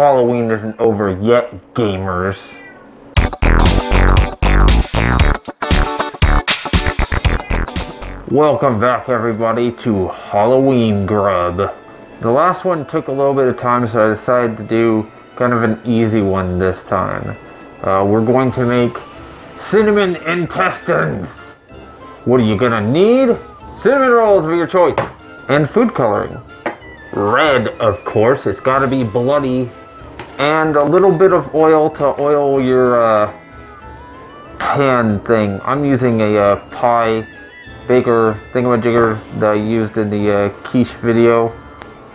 Halloween isn't over yet, gamers. Welcome back everybody to Halloween Grub. The last one took a little bit of time so I decided to do kind of an easy one this time. Uh, we're going to make cinnamon intestines. What are you gonna need? Cinnamon rolls of your choice. And food coloring. Red, of course, it's gotta be bloody. And a little bit of oil to oil your uh, pan thing. I'm using a uh, pie baker thingamajigger that I used in the uh, quiche video.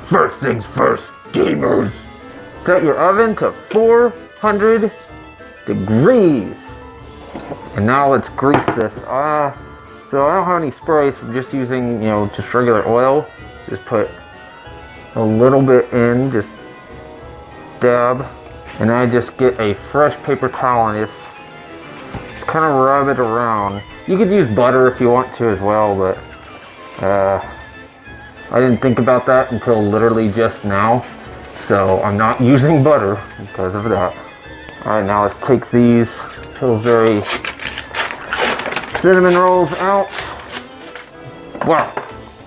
First things first, gamers. Set your oven to 400 degrees. And now let's grease this. Uh, so I don't have any spray, so I'm just using, you know, just regular oil. Just put a little bit in, just dab. And I just get a fresh paper towel and just, just kind of rub it around. You could use butter if you want to as well, but uh, I didn't think about that until literally just now. So I'm not using butter because of that. All right, now let's take these Pillsbury cinnamon rolls out. Wow.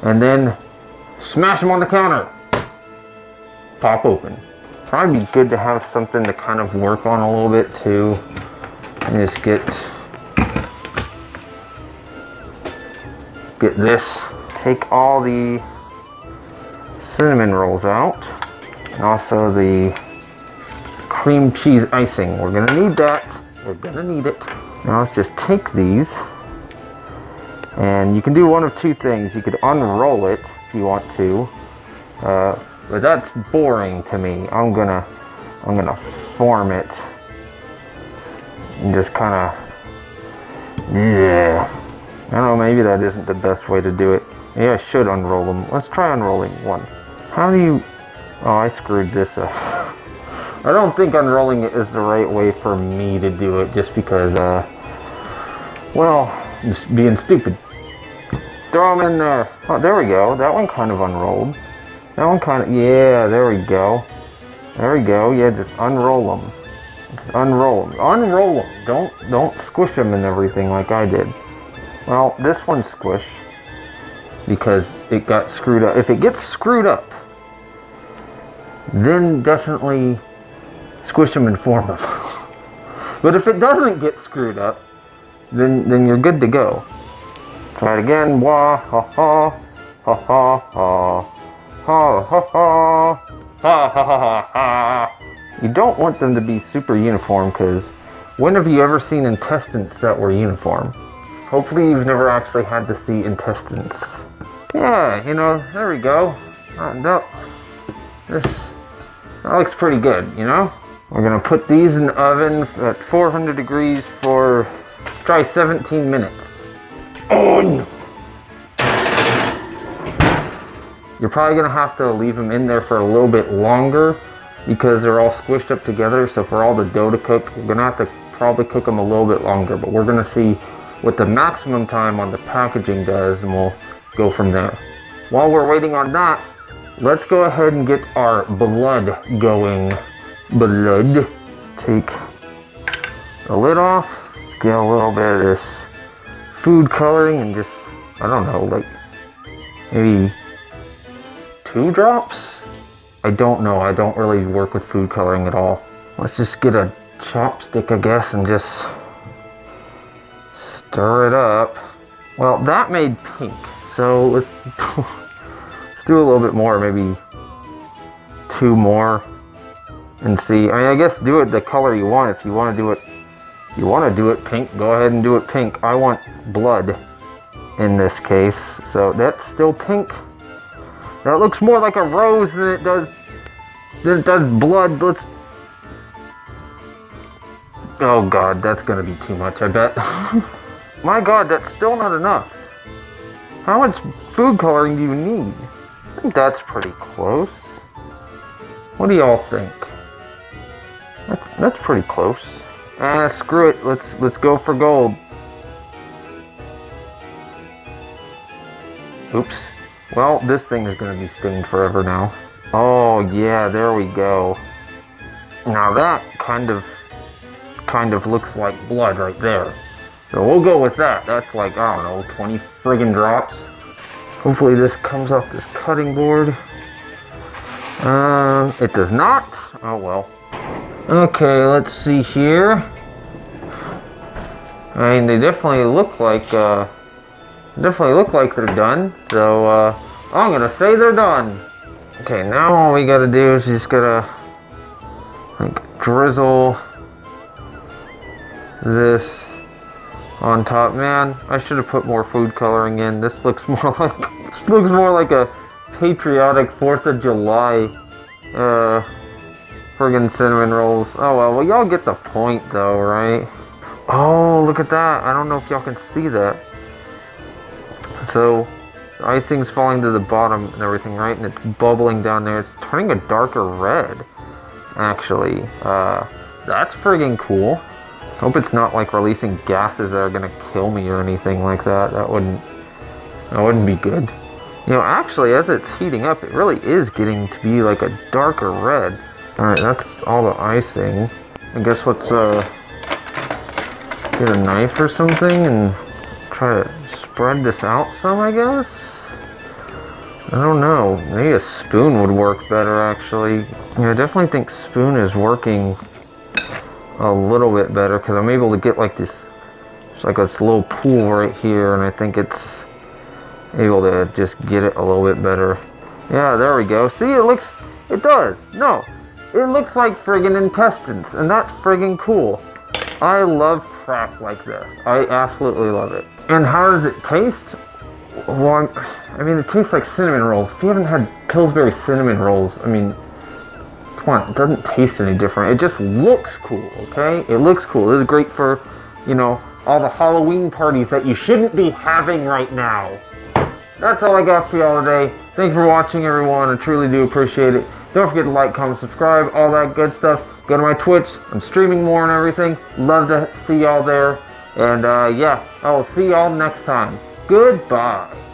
And then smash them on the counter. Pop open. Probably be good to have something to kind of work on a little bit too. And just get get this. Take all the cinnamon rolls out. And also the cream cheese icing. We're gonna need that. We're gonna need it. Now let's just take these. And you can do one of two things. You could unroll it if you want to. Uh, but that's boring to me. I'm gonna, I'm gonna form it. And just kind of, yeah. I don't know, maybe that isn't the best way to do it. Maybe I should unroll them. Let's try unrolling one. How do you, oh, I screwed this up. I don't think unrolling it is the right way for me to do it just because, uh, well, just being stupid. Throw them in there. Oh, there we go. That one kind of unrolled. That one kind of, yeah, there we go. There we go. Yeah, just unroll them. Just unroll them. Unroll them. Don't, don't squish them and everything like I did. Well, this one's squished because it got screwed up. If it gets screwed up, then definitely squish them and form them. but if it doesn't get screwed up, then then you're good to go. Try it again. Wah ha ha ha ha ha ha ha ha ha ha ha ha. You don't want them to be super uniform because when have you ever seen intestines that were uniform? Hopefully you've never actually had to see intestines. Yeah, you know, there we go. Uh, that, this that looks pretty good, you know? We're gonna put these in the oven at 400 degrees for try 17 minutes. On! You're probably gonna have to leave them in there for a little bit longer because they're all squished up together. So for all the dough to cook, we're gonna have to probably cook them a little bit longer, but we're gonna see what the maximum time on the packaging does and we'll go from there. While we're waiting on that, let's go ahead and get our blood going. Blood. Take the lid off, get a little bit of this food coloring and just, I don't know, like maybe two drops? I don't know, I don't really work with food coloring at all. Let's just get a chopstick, I guess, and just stir it up. Well, that made pink, so let's, let's do a little bit more, maybe two more and see. I mean, I guess do it the color you want. If you want to do it, you want to do it pink, go ahead and do it pink. I want blood in this case, so that's still pink. That looks more like a rose than it does than it does blood. Let's. Oh God, that's gonna be too much. I bet. My God, that's still not enough. How much food coloring do you need? I think that's pretty close. What do y'all think? That's, that's pretty close. Ah, screw it. Let's let's go for gold. Oops. Well, this thing is going to be stained forever now. Oh, yeah, there we go. Now that kind of, kind of looks like blood right there. So we'll go with that. That's like, I don't know, 20 friggin' drops. Hopefully this comes off this cutting board. Uh, it does not. Oh well. Okay, let's see here. I mean, they definitely look like, uh, definitely look like they're done. So, uh, I'm gonna say they're done. Okay, now all we gotta do is just gotta, like, drizzle this on top. Man, I should have put more food coloring in. This looks more like, this looks more like a patriotic 4th of July, uh, friggin' cinnamon rolls. Oh well, well y'all get the point though, right? Oh, look at that. I don't know if y'all can see that. So, the icing's falling to the bottom and everything, right? And it's bubbling down there. It's turning a darker red, actually. Uh, that's friggin' cool. Hope it's not like releasing gases that are gonna kill me or anything like that. That wouldn't, that wouldn't be good. You know, actually, as it's heating up, it really is getting to be like a darker red. All right, that's all the icing. I guess let's uh, get a knife or something and try to spread this out some, I guess? I don't know. Maybe a spoon would work better, actually. Yeah, I definitely think spoon is working a little bit better because I'm able to get like this, it's like this little pool right here, and I think it's able to just get it a little bit better. Yeah, there we go. See, it looks, it does. No, it looks like friggin' intestines, and that's friggin' cool. I love crap like this. I absolutely love it. And how does it taste? Well, I mean, it tastes like cinnamon rolls. If you haven't had Pillsbury cinnamon rolls, I mean, come on, it doesn't taste any different. It just looks cool, okay? It looks cool. It is great for, you know, all the Halloween parties that you shouldn't be having right now. That's all I got for y'all today. Thanks for watching, everyone. I truly do appreciate it. Don't forget to like, comment, subscribe, all that good stuff. Go to my Twitch. I'm streaming more and everything. Love to see y'all there. And uh, yeah, I will see y'all next time. Goodbye.